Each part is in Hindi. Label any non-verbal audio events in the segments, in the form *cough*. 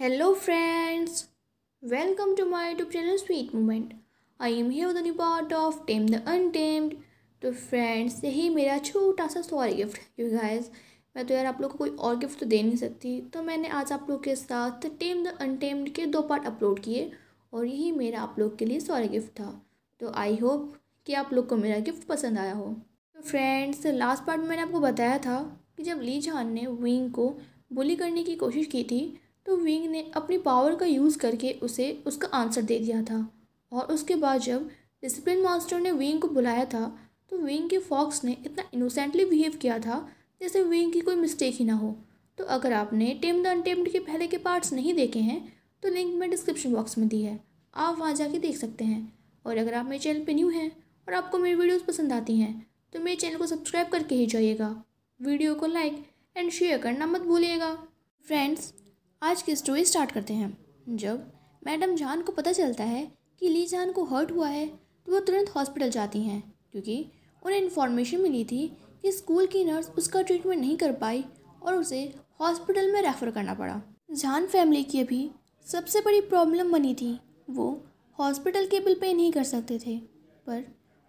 Hello, friends. Welcome to my YouTube channel Sweet Moment. I am here with a new part of Tame. तो फ्रेंड्स यही मेरा छोटा सा सॉरी गिफ्ट यू गाइस मैं तो यार आप लोग को कोई और गिफ्ट तो दे नहीं सकती तो मैंने आज आप लोग के साथ टेम द अनटेम्ड के दो पार्ट अपलोड किए और यही मेरा आप लोग के लिए सॉरी गिफ्ट था तो आई होप कि आप लोग को मेरा गिफ्ट पसंद आया हो तो फ्रेंड्स लास्ट पार्ट में मैंने आपको बताया था कि जब ली जान ने विंग को बुली करने की कोशिश की थी तो विंग ने अपनी पावर का यूज़ करके उसे, उसका आंसर दे दिया था। और उसके बाद जब डिसिप्लिन मास्टर ने विंग को बुलाया था तो विंग के फॉक्स ने इतना इनोसेंटली बिहेव किया था, जैसे विंग की कोई मिस्टेक ही ना हो। तो अगर आपने टेम द अनटेम्ड के पहले के पार्ट्स नहीं देखे हैं तो लिंक मैं डिस्क्रिप्शन बॉक्स में दी है। आप वहाँ जाके देख सकते हैं। और अगर आप मेरे चैनल पे न्यू हैं, और आपको मेरी वीडियोस पसंद आती हैं तो मेरे चैनल को सब्सक्राइब करके ही जाइएगा। वीडियो को लाइक एंड शेयर करना मत भूलिएगा। फ्रेंड्स आज की स्टोरी स्टार्ट करते हैं। जब मैडम जान को पता चलता है कि ली जान को हर्ट हुआ है तो वो तुरंत हॉस्पिटल जाती हैं, क्योंकि उन्हें इन्फॉर्मेशन मिली थी कि स्कूल की नर्स उसका ट्रीटमेंट नहीं कर पाई और उसे हॉस्पिटल में रेफ़र करना पड़ा। जान फैमिली की अभी सबसे बड़ी प्रॉब्लम बनी थी, वो हॉस्पिटल के बिल पे नहीं कर सकते थे। पर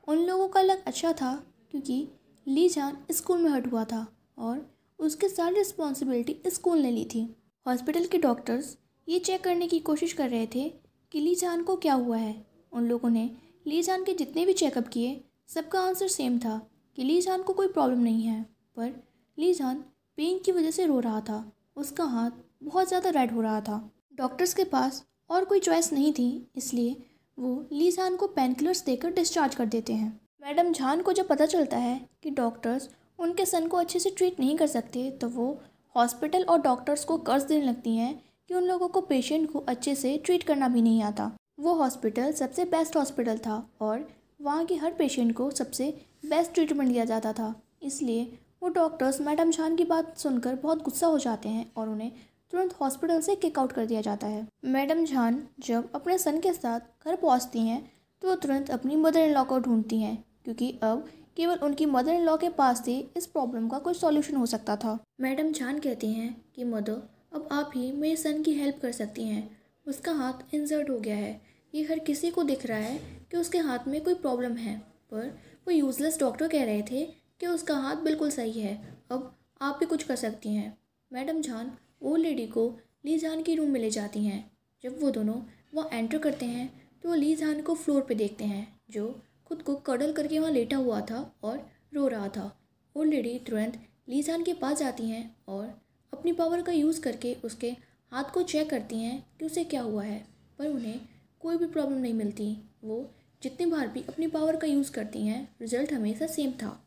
उन लोगों का लग अच्छा था, क्योंकि ली जान स्कूल में हट हुआ था और उसके सारी रिस्पॉन्सिबिलिटी स्कूल ने ली थी। हॉस्पिटल के डॉक्टर्स ये चेक करने की कोशिश कर रहे थे कि ली जान को क्या हुआ है। उन लोगों ने ली जान के जितने भी चेकअप किए, सबका आंसर सेम था कि ली जान को कोई प्रॉब्लम नहीं है। पर ली जान पेन की वजह से रो रहा था। उसका हाथ बहुत ज़्यादा रेड हो रहा था। डॉक्टर्स के पास और कोई चॉइस नहीं थी, इसलिए वो ली जान को पेन किलर्स देकर डिस्चार्ज कर देते हैं। मैडम जान को जब पता चलता है कि डॉक्टर्स उनके सन को अच्छे से ट्रीट नहीं कर सकते तो वो हॉस्पिटल और डॉक्टर्स को कर्ज देने लगती हैं कि उन लोगों को पेशेंट को अच्छे से ट्रीट करना भी नहीं आता। वो हॉस्पिटल सबसे बेस्ट हॉस्पिटल था और वहाँ के हर पेशेंट को सबसे बेस्ट ट्रीटमेंट दिया जाता था। इसलिए वो डॉक्टर्स मैडम जान की बात सुनकर बहुत गुस्सा हो जाते हैं और उन्हें तुरंत हॉस्पिटल से किक आउट कर दिया जाता है। मैडम जान जब अपने सन के साथ घर पहुँचती हैं तो वो तुरंत अपनी मदर इन लॉ को ढूंढती हैं, क्योंकि अब केवल उनकी मदर इन लॉ के पास ही इस प्रॉब्लम का कोई सॉल्यूशन हो सकता था। मैडम जान कहती हैं कि, मदर, अब आप ही मेरे सन की हेल्प कर सकती हैं। उसका हाथ इंजर्ड हो गया है। ये हर किसी को दिख रहा है कि उसके हाथ में कोई प्रॉब्लम है। पर वो यूज़लेस डॉक्टर कह रहे थे कि उसका हाथ बिल्कुल सही है। अब आप भी कुछ कर सकती हैं। मैडम जान ओल्ड लेडी को ली जान की रूम में ले जाती हैं। जब वो दोनों वहाँ एंटर करते हैं तो वो ली जान को फ्लोर पे देखते हैं, जो खुद को कडल करके वहाँ लेटा हुआ था और रो रहा था। ओल्ड लेडी तुरंत लीजान के पास जाती हैं और अपनी पावर का यूज़ करके उसके हाथ को चेक करती हैं कि उसे क्या हुआ है, पर उन्हें कोई भी प्रॉब्लम नहीं मिलती। वो जितनी बार भी अपनी पावर का यूज़ करती हैं रिज़ल्ट हमेशा सेम था।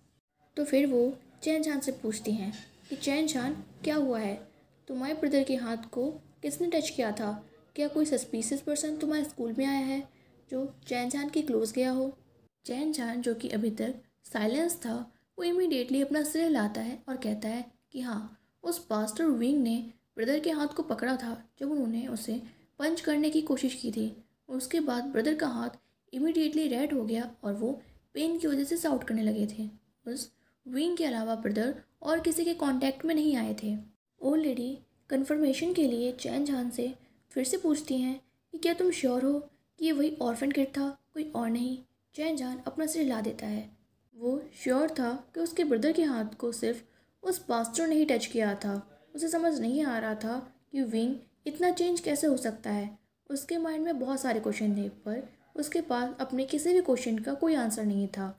तो फिर वो चैन चान से पूछती हैं कि, चैन चान क्या हुआ है? तुम्हारे ब्रदर के हाथ को किसने टच किया था? क्या कोई सस्पिशियस पर्सन तुम्हारे स्कूल में आया है जो चैन चान के क्लोज गया हो? चैन चान जो कि अभी तक साइलेंस था, वो इमीडिएटली अपना सिर लाता है और कहता है कि हाँ उस पास्टर विंग ने ब्रदर के हाथ को पकड़ा था जब उन्होंने उसे पंच करने की कोशिश की थी। उसके बाद ब्रदर का हाथ इमीडिएटली रेड हो गया और वो पेन की वजह से साउट करने लगे थे। उस विंग के अलावा ब्रदर और किसी के कांटेक्ट में नहीं आए थे। ओल्ड लेडी कन्फर्मेशन के लिए चैन जान से फिर से पूछती हैं कि क्या तुम श्योर हो कि ये वही ऑर्फन किट था? कोई और नहीं। चैन जान अपना सिर ला देता है। वो श्योर था कि उसके ब्रदर के हाथ को सिर्फ़ उस पास्टर ने ही टच किया था। उसे समझ नहीं आ रहा था कि विंग इतना चेंज कैसे हो सकता है। उसके माइंड में बहुत सारे क्वेश्चन थे, पर उसके पास अपने किसी भी क्वेश्चन का कोई आंसर नहीं था।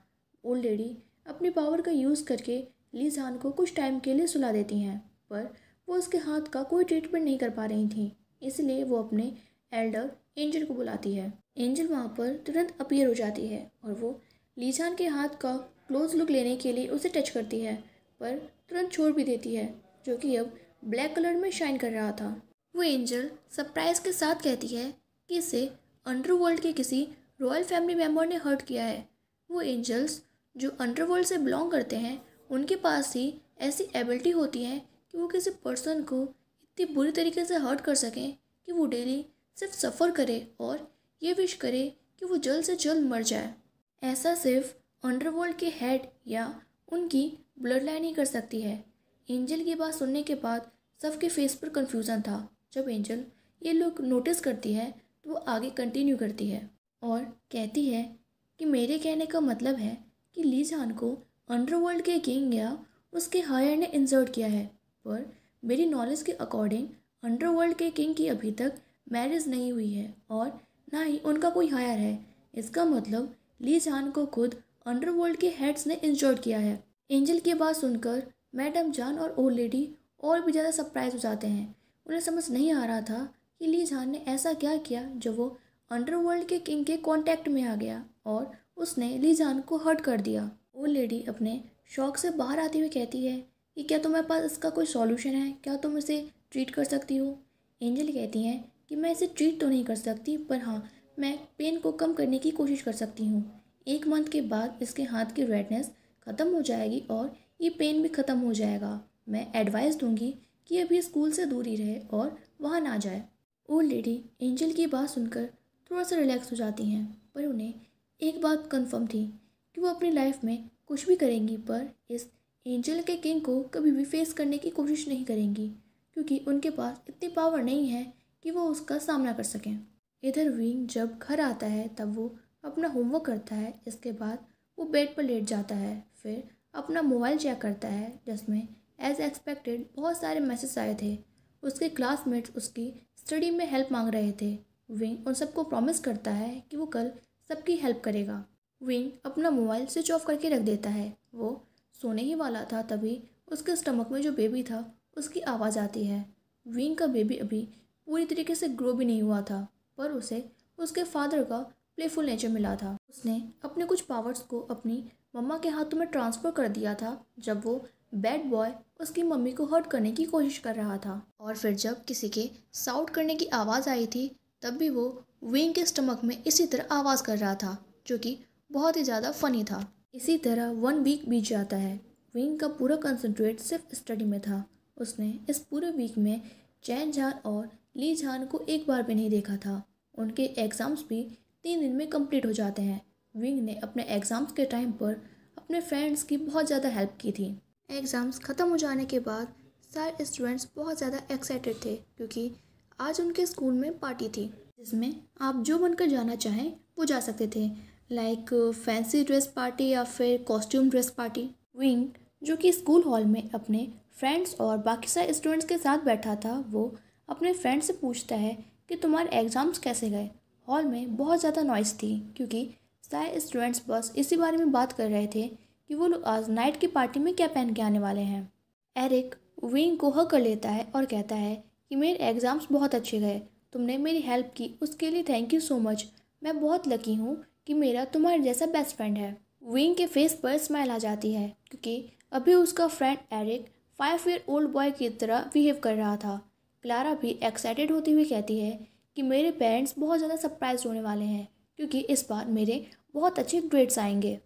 ओल्ड लेडी अपनी पावर का यूज़ करके ली जान को कुछ टाइम के लिए सुला देती हैं, पर वो उसके हाथ का कोई ट्रीटमेंट नहीं कर पा रही थी, इसलिए वो अपने एल्डर एंजल को बुलाती है। एंजल वहाँ पर तुरंत अपीयर हो जाती है और वो लीजान के हाथ का क्लोज लुक लेने के लिए उसे टच करती है, पर तुरंत छोड़ भी देती है, जो कि अब ब्लैक कलर में शाइन कर रहा था। वो एंजल सरप्राइज़ के साथ कहती है कि इसे अंडरवर्ल्ड के किसी रॉयल फैमिली मेंबर ने हर्ट किया है। वो एंजल्स जो अंडरवर्ल्ड से बिलोंग करते हैं, उनके पास ही ऐसी एबिलिटी होती है कि वो किसी पर्सन को इतनी बुरी तरीके से हर्ट कर सकें कि वो डेली सिर्फ़ सफ़र करे और ये विश करे कि वो जल्द से जल्द मर जाए। ऐसा सिर्फ़ अंडरवर्ल्ड के हेड या उनकी ब्लड लाइन ही कर सकती है। एंजल की बात सुनने के बाद सबके फेस पर कन्फ्यूज़न था। जब एंजल ये लोग नोटिस करती है तो वो आगे कंटिन्यू करती है और कहती है कि मेरे कहने का मतलब है कि ली जान को अंडरवर्ल्ड के किंग या उसके हायर ने इंसर्ट किया है। पर मेरी नॉलेज के अकॉर्डिंग अंडरवर्ल्ड के किंग की अभी तक मैरिज नहीं हुई है और ना ही उनका कोई हायर है। इसका मतलब ली जान को खुद अंडरवर्ल्ड के हेड्स ने इंजर्ड किया है। एंजल की बात सुनकर मैडम जान और ओल्ड लेडी और भी ज़्यादा सरप्राइज़ हो जाते हैं। उन्हें समझ नहीं आ रहा था कि ली जान ने ऐसा क्या किया जो वो अंडरवर्ल्ड के किंग के कांटेक्ट में आ गया और उसने ली जान को हर्ट कर दिया। ओल्ड लेडी अपने शौक से बाहर आती हुई कहती है कि, क्या तुम्हारे पास इसका कोई सॉल्यूशन है? क्या तुम इसे ट्रीट कर सकती हो? एंजल कहती हैं कि मैं इसे ट्रीट तो नहीं कर सकती, पर हाँ मैं पेन को कम करने की कोशिश कर सकती हूँ। एक मंथ के बाद इसके हाथ की रेडनेस ख़त्म हो जाएगी और ये पेन भी ख़त्म हो जाएगा। मैं एडवाइस दूँगी कि अभी स्कूल से दूर ही रहे और वहाँ ना जाए। ओल्ड लेडी एंजल की बात सुनकर थोड़ा सा रिलैक्स हो जाती हैं, पर उन्हें एक बात कंफर्म थी कि वो अपनी लाइफ में कुछ भी करेंगी, पर इस एंजल के किंग को कभी भी फेस करने की कोशिश नहीं करेंगी, क्योंकि उनके पास इतनी पावर नहीं है कि वो उसका सामना कर सकें। इधर विंग जब घर आता है, तब वो अपना होमवर्क करता है। इसके बाद वो बेड पर लेट जाता है। फिर अपना मोबाइल चेक करता है, जिसमें एज एक्सपेक्टेड बहुत सारे मैसेज आए थे। उसके क्लासमेट्स उसकी स्टडी में हेल्प मांग रहे थे। विंग उन सबको प्रॉमिस करता है कि वो कल सबकी हेल्प करेगा। विंग अपना मोबाइल स्विच ऑफ़ करके रख देता है। वो सोने ही वाला था, तभी उसके स्टमक में जो बेबी था, उसकी आवाज़ आती है। विंग का बेबी अभी पूरी तरीके से ग्रो भी नहीं हुआ था, पर उसे, उसके फादर का प्लेफुल नेचर मिला था। उसने अपने कुछ पावर्स को अपनी मम्मा के हाथों में ट्रांसफ़र कर दिया था, जब वो बैड बॉय उसकी मम्मी को हर्ट करने की कोशिश कर रहा था। और फिर जब किसी के साउट करने की आवाज़ आई थी, तब भी वो विंग के स्टमक में इसी तरह आवाज़ कर रहा था, जो कि बहुत ही ज़्यादा फनी था। इसी तरह वन वीक बीत जाता है। विंग का पूरा कंसंट्रेट सिर्फ़ स्टडी में था। उसने इस पूरे वीक में चैन झान और ली झान को एक बार भी नहीं देखा था। उनके एग्ज़ाम्स भी तीन दिन में कंप्लीट हो जाते हैं। विंग ने अपने एग्ज़ाम्स के टाइम पर अपने फ्रेंड्स की बहुत ज़्यादा हेल्प की थी। एग्ज़ाम्स ख़त्म हो जाने के बाद सारे स्टूडेंट्स बहुत ज़्यादा एक्साइटेड थे क्योंकि आज उनके स्कूल में पार्टी थी, जिसमें आप जो बनकर जाना चाहें वो जा सकते थे। लाइक फैंसी ड्रेस पार्टी या फिर कॉस्ट्यूम ड्रेस पार्टी विंग जो कि स्कूल हॉल में अपने फ्रेंड्स और बाकी सारे स्टूडेंट्स के साथ बैठा था, वो अपने फ्रेंड से पूछता है कि तुम्हारे एग्ज़ाम्स कैसे गए? हॉल में बहुत ज़्यादा नॉइस थी, क्योंकि सारे स्टूडेंट्स बस इसी बारे में बात कर रहे थे कि वो लोग आज नाइट की पार्टी में क्या पहन के आने वाले हैं। एरिक विंग को हक कर लेता है और कहता है कि मेरे एग्ज़ाम्स बहुत अच्छे गए। तुमने मेरी हेल्प की, उसके लिए थैंक यू सो मच मैं बहुत लकी हूँ कि मेरा तुम्हारे जैसा बेस्ट फ्रेंड है। विंग के फेस पर स्माइल आ जाती है, क्योंकि अभी उसका friend Eric five year old boy की तरह बिहेव कर रहा था। क्लारा भी एक्साइटेड होती हुई कहती है कि मेरे पेरेंट्स बहुत ज़्यादा सरप्राइज़ होने वाले हैं, क्योंकि इस बार मेरे बहुत अच्छे ग्रेड्स आएँगे।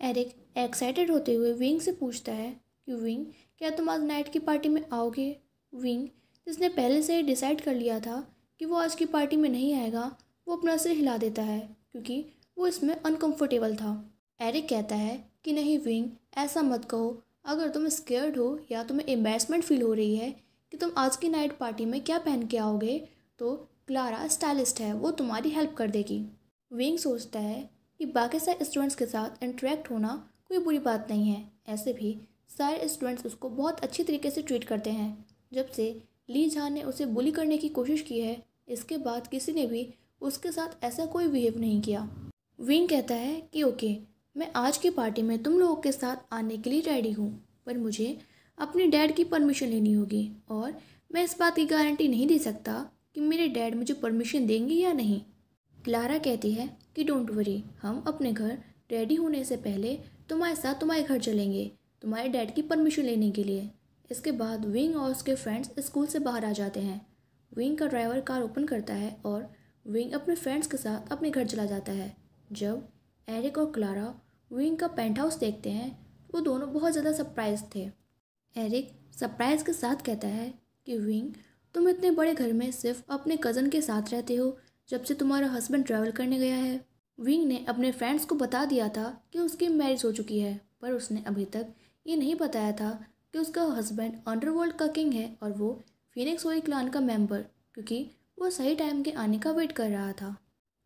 एरिक एक्साइटेड होते हुए विंग से पूछता है कि विंग क्या तुम आज नाइट की पार्टी में आओगे? विंग जिसने पहले से ही डिसाइड कर लिया था कि वो आज की पार्टी में नहीं आएगा, वो अपना सिर हिला देता है, क्योंकि वो इसमें अनकंफर्टेबल था। एरिक कहता है कि, नहीं विंग ऐसा मत कहो। अगर तुम स्केयर्ड हो या तुम्हें एम्बेसमेंट फील हो रही है कि तुम आज की नाइट पार्टी में क्या पहन के आओगे? तो क्लारा स्टाइलिस्ट है, वो तुम्हारी हेल्प कर देगी। विंग सोचता है कि बाकी सारे स्टूडेंट्स के साथ इंटरेक्ट होना कोई बुरी बात नहीं है। ऐसे भी सारे स्टूडेंट्स उसको बहुत अच्छी तरीके से ट्रीट करते हैं। जब से ली झान ने उसे बुली करने की कोशिश की है, इसके बाद किसी ने भी उसके साथ ऐसा कोई बिहेव नहीं किया। विंग कहता है कि, ओके, मैं आज की पार्टी में तुम लोगों के साथ आने के लिए रेडी हूँ, पर मुझे अपने डैड की परमिशन लेनी होगी। और मैं इस बात की गारंटी नहीं दे सकता कि मेरे डैड मुझे परमिशन देंगे या नहीं। क्लारा कहती है कि, डोंट वरी, हम अपने घर रेडी होने से पहले तुम्हारे साथ तुम्हारे घर चलेंगे, तुम्हारे डैड की परमिशन लेने के लिए। इसके बाद विंग और उसके फ्रेंड्स स्कूल से बाहर आ जाते हैं। विंग का ड्राइवर कार ओपन करता है और विंग अपने फ्रेंड्स के साथ अपने घर चला जाता है। जब एरिक और क्लारा विंग का पेंट हाउस देखते हैं, वो दोनों बहुत ज़्यादा सरप्राइज़ थे। एरिक सरप्राइज़ के साथ कहता है कि विंग, तुम इतने बड़े घर में सिर्फ़ अपने कज़न के साथ रहते हो, जब से तुम्हारा हस्बैंड ट्रैवल करने गया है। विंग ने अपने फ्रेंड्स को बता दिया था कि उसकी मैरिज हो चुकी है, पर उसने अभी तक ये नहीं बताया था कि उसका हस्बैंड अंडरवर्ल्ड का किंग है और वो फिनिक्स वोई क्लान का मेंबर क्योंकि वो सही टाइम के आने का वेट कर रहा था।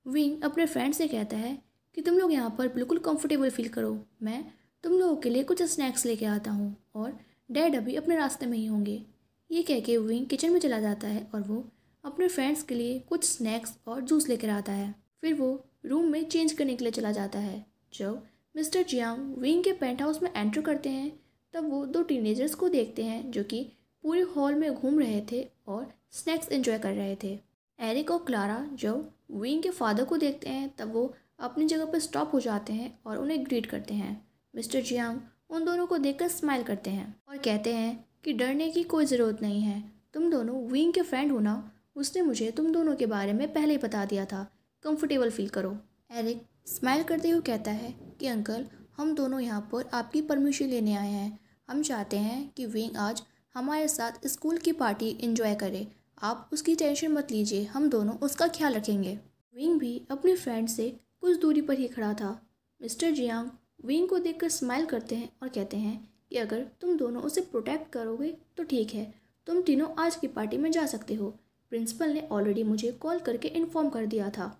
विंग अपने फ्रेंड से कहता है कि तुम लोग यहाँ पर बिल्कुल कंफर्टेबल फील करो। मैं तुम लोगों के लिए कुछ स्नैक्स लेके आता हूँ और डैड अभी अपने रास्ते में ही होंगे। ये कह के विंग किचन में चला जाता है और वो अपने फ्रेंड्स के लिए कुछ स्नैक्स और जूस लेकर आता है। फिर वो रूम में चेंज करने के लिए चला जाता है। जब मिस्टर जियांग विंग के पेंट हाउस में एंटर करते हैं, तब वो दो टीनेजर्स को देखते हैं जो कि पूरे हॉल में घूम रहे थे और स्नैक्स एंजॉय कर रहे थे। एरिक और क्लारा जब विंग के फादर को देखते हैं, तब वो अपनी जगह पर स्टॉप हो जाते हैं और उन्हें ग्रीट करते हैं। मिस्टर जियांग उन दोनों को देखकर स्माइल करते हैं और कहते हैं कि डरने की कोई ज़रूरत नहीं है। तुम दोनों विंग के फ्रेंड हो ना? उसने मुझे तुम दोनों के बारे में पहले ही बता दिया था। कंफर्टेबल फील करो। एरिक स्माइल करते हुए कहता है कि अंकल, हम दोनों यहाँ पर आपकी परमिशन लेने आए हैं। हम चाहते हैं कि विंग आज हमारे साथ स्कूल की पार्टी इन्जॉय करे। आप उसकी टेंशन मत लीजिए। हम दोनों उसका ख्याल रखेंगे। विंग भी अपने फ्रेंड से कुछ दूरी पर ही खड़ा था। मिस्टर जियांग विंग को देखकर स्माइल करते हैं और कहते हैं कि अगर तुम दोनों उसे प्रोटेक्ट करोगे तो ठीक है। तुम तीनों आज की पार्टी में जा सकते हो। प्रिंसिपल ने ऑलरेडी मुझे कॉल करके इन्फॉर्म कर दिया था।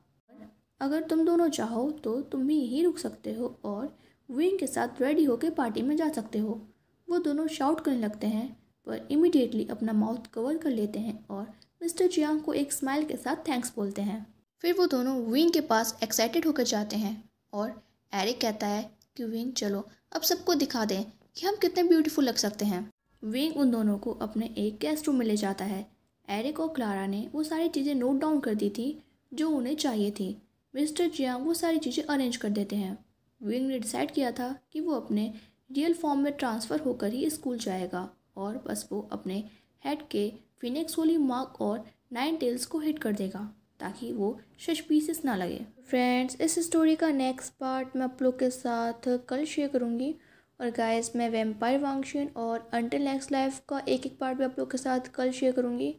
अगर तुम दोनों चाहो तो तुम भी यहीं रुक सकते हो और विंग के साथ रेडी होकर पार्टी में जा सकते हो। वो दोनों शाउट करने लगते हैं, पर इमिडिएटली अपना माउथ कवर कर लेते हैं और मिस्टर जियांग को एक स्माइल के साथ थैंक्स बोलते हैं। फिर वो दोनों विंग के पास एक्साइटेड होकर जाते हैं और एरिक कहता है कि विंग चलो, अब सबको दिखा दें कि हम कितने ब्यूटीफुल लग सकते हैं। विंग उन दोनों को अपने एक गेस्ट रूम में ले जाता है। एरिक और क्लारा ने वो सारी चीज़ें नोट डाउन कर दी थी जो उन्हें चाहिए थी। मिस्टर जिया वो सारी चीज़ें अरेंज कर देते हैं। विंग ने डिसाइड किया था कि वो अपने रियल फॉर्म में ट्रांसफ़र होकर ही स्कूल जाएगा और बस वो अपने हेड के फिनिक्स होली मार्क और नाइन टेल्स को हिट कर देगा। ताकि वो शशपीसेस ना लगे। फ्रेंड्स इस स्टोरी का नेक्स्ट पार्ट मैं आप लोग के साथ कल शेयर करूँगी। और गाइस मैं वेम्पायर वांगशन और अंटिल नेक्स्ट लाइफ का एक एक पार्ट भी आप लोग के साथ कल शेयर करूँगी।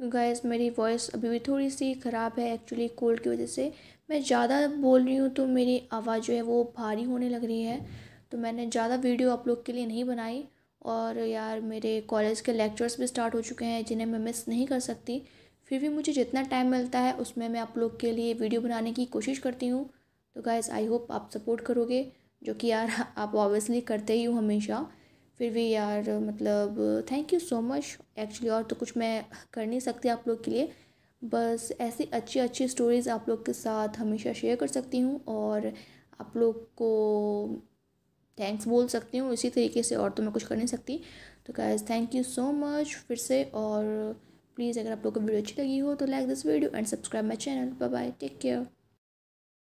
गाइस मेरी वॉइस अभी भी थोड़ी सी ख़राब है एक्चुअली कोल्ड की वजह से। मैं ज़्यादा बोल रही हूँ तो मेरी आवाज़ जो है वो भारी होने लग रही है। तो मैंने ज़्यादा वीडियो आप लोग के लिए नहीं बनाई। और यार, मेरे कॉलेज के लेक्चर्स भी स्टार्ट हो चुके हैं, जिन्हें मैं मिस नहीं कर सकती। फिर भी मुझे जितना टाइम मिलता है, उसमें मैं आप लोग के लिए वीडियो बनाने की कोशिश करती हूँ। तो गाइज़ आई होप आप सपोर्ट करोगे, जो कि यार *laughs* आप ऑब्वियसली करते ही हो हमेशा। फिर भी यार मतलब thank you so much actually और तो कुछ मैं कर नहीं सकती आप लोग के लिए। बस ऐसी अच्छी अच्छी स्टोरीज़ आप लोग के साथ हमेशा शेयर कर सकती हूँ, और आप लोग को थैंक्स बोल सकती हूँ। इसी तरीके से और तो मैं कुछ कर नहीं सकती। तो guys thank you so much फिर से, और प्लीज़ अगर आप लोगों को वीडियो अच्छी लगी हो तो like this video and subscribe my channel. Bye bye, take care.